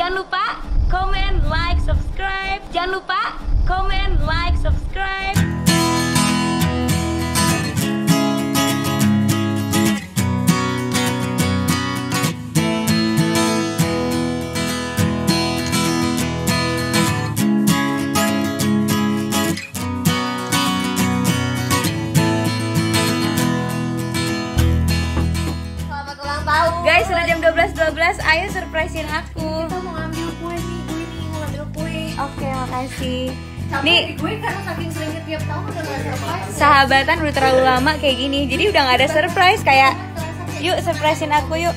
Jangan lupa komen, like, subscribe. Jangan lupa komen, like, subscribe. Surprisein aku. Kita mau ngambil kue nih, gue nih mau ngambil kue. Oke, makasih. Capek Nih, gue karena saking seringnya tiap tahun udah gak surprise. sahabatan udah terlalu lama kayak gini. Jadi udah nggak ada surprise kayak yuk surprisein aku yuk.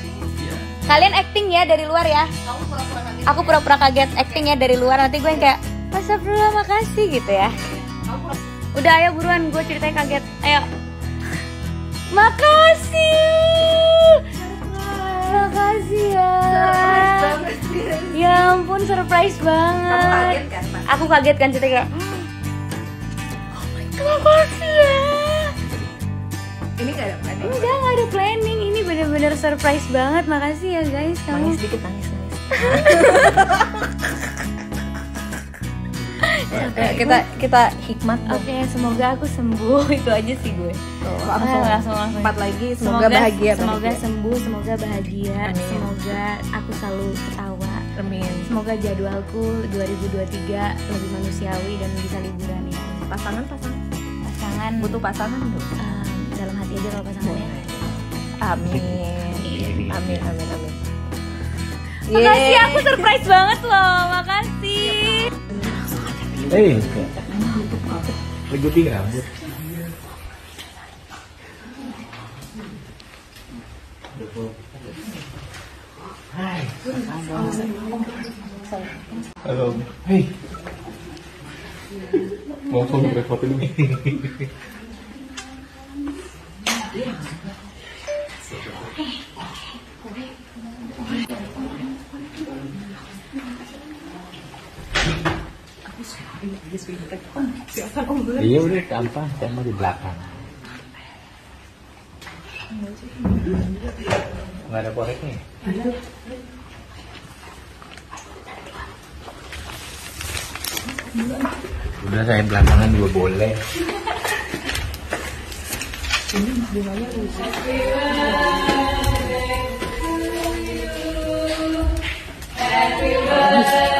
Kalian acting ya dari luar ya. Kaget. Aku pura-pura kaget acting ya dari luar nanti gue yang kayak Astagfirullah makasih gitu ya. Udah ayo buruan gue ceritanya kaget. Ayo. Makasih. Makasih ya. Ya ampun surprise banget. Kamu kaget kan? Aku kaget kan ceritanya kayak Oh my god, makasih ya. Ini gak ada planning. Enggak, nggak ada planning. Ini bener-bener surprise banget. Makasih ya guys. Kamu dikit nangis nangis. kita kita hikmat Oke, semoga aku sembuh. Itu aja sih gue. langsung Ah, langsung langsung. empat lagi semoga, bahagia Semoga bahagia. sembuh, semoga bahagia. Amin. Semoga aku selalu ketawa. Amin. Semoga jadwalku 2023 lebih manusiawi dan bisa liburan ya. Pasangan pasangan Pasangan butuh pasangan dong. em, dalam hati aja kalau pasangannya. Amin. Amin amin amin. Makasih aku surprise banget loh. Makasih. Hei, leguting rambut. Hai. Halo. Hei. Mau foto foto ini. Iya udah gampang, saya mau di belakang. Nggak ada koreknya. Udah saya belakangan juga boleh. Happy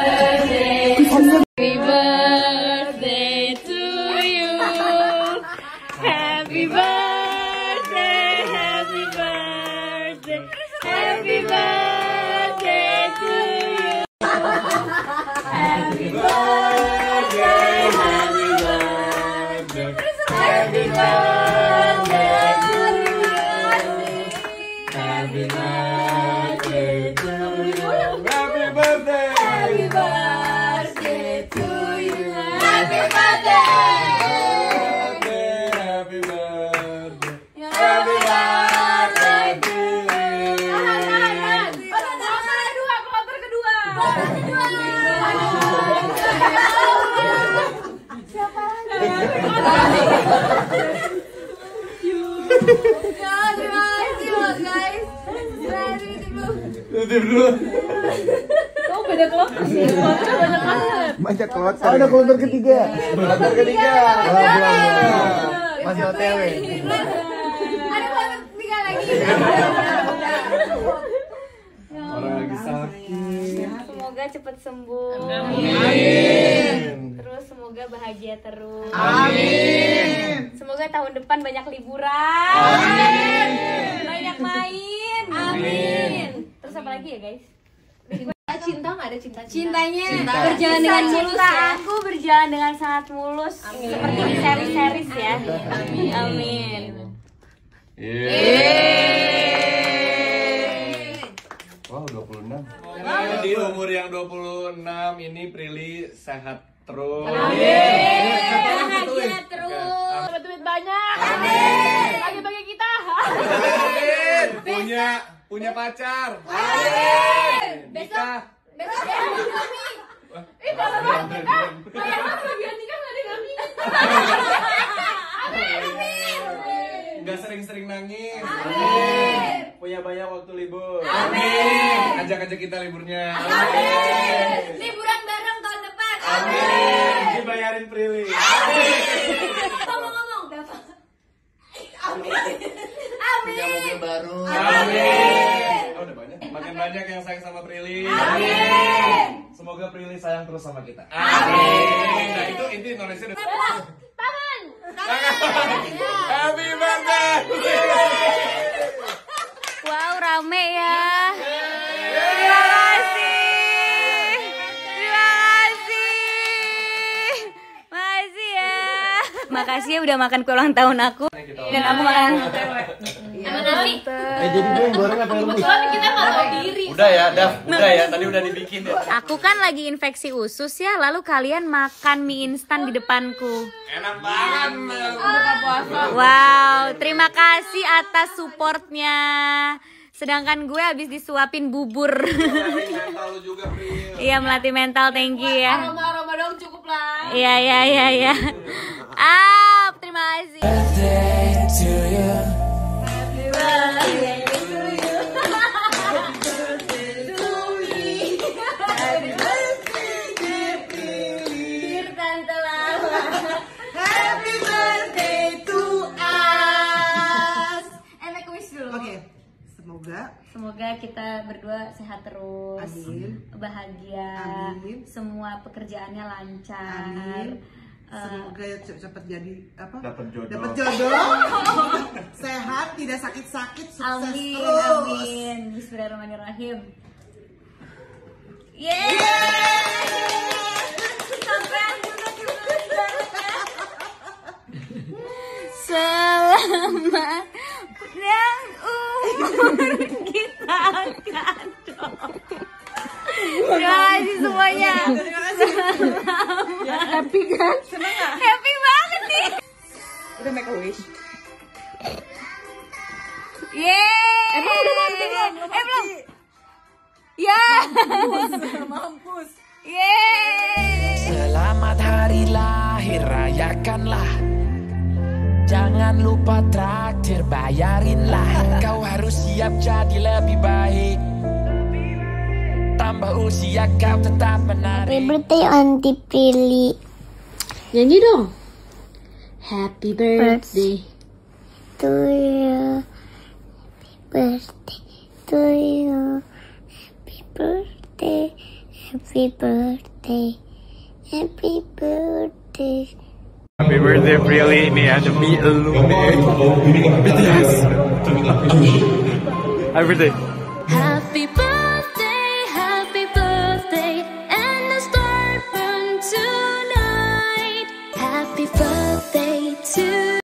Tutup dulu. Kamu beda kelompok sih. Banyak banget. Banyak kloter. ada kloter ketiga. Kloter ketiga. Belum. Masih OTW. Orang lagi sakit. Semoga cepat sembuh. Amin. Terus semoga bahagia terus. Amin. Semoga tahun depan banyak liburan. Amin. Banyak main. Amin. Terus apa lagi ya guys? Cinta nggak ada cinta Cintanya Cinta. berjalan dengan Cinta mulus ya. Aku berjalan dengan sangat mulus seperti di seri-series ya. Amin. Amin. Wow, 26. Di umur yang 26 ini Prilly sehat terus. Bahagia Punya punya pacar. Amin. Nikah. Besok ya kami. Ih, kalau banget. Bayar apa bagian nikah nggak ada kami. Nggak sering-sering nangis. Amin. Punya banyak waktu libur. Amin. Ajak ajak-ajak kita liburnya. Liburan bareng tahun depan. Amin. Dibayarin Prilly. Ngomong-ngomong, Bapak. Amin. Punya mobil baru. Amin. Oh, udah banyak. Makin banyak yang sayang sama Prilly. Amin. Semoga Prilly sayang terus sama kita. Amin. Nah, itu inti Indonesia udah. Tangan. Happy birthday. Wow, rame ya. Makasih ya udah makan kue ulang tahun aku. Dan aku makan Sama nasi. Eh jadi gue yang goreng apa yang kita tahu diri. Udah ya, Daf. Udah ya, tadi udah dibikin ya. Aku kan lagi infeksi usus ya, lalu kalian makan mie instan di depanku. Enak banget. Wow, terima kasih atas supportnya. Sedangkan gue habis disuapin bubur. Juga. Iya melatih mental, thank you ya. Aroma-aroma dong cukup lah. Iya iya iya iya. Ah, terima kasih. Happy birthday to us. Make a wish dulu. Oke, semoga Semoga kita berdua sehat terus, Amin. bahagia, Amin. semua pekerjaannya lancar. Amin. Eh, semoga cepat jadi apa? Dapat jodoh. Dapat jodoh. Sehat, tidak sakit-sakit, sukses Amin, terus. amin. Bismillahirrahmanirrahim. Yeay! Sampean juga diundangnya. Selamat yang umur kita kandung. Terima kasih semuanya. Happy kan? Senang gak? Happy banget nih. Udah make a wish. Yeay! Emang udah mati belum? Eh, belum. Ya. Mampus. Yeay! Selamat hari lahir rayakanlah Jangan lupa traktir bayarinlah Kau harus siap jadi lebih baik Tambah usia kau tetap menarik Happy birthday Auntie Prilly Nyanyi dong. Happy birthday. to you. Happy birthday to you. Happy birthday. Happy birthday. Happy birthday. Happy birthday Prilly ini ada mie elu nih. BTS. Happy birthday. Happy birthday,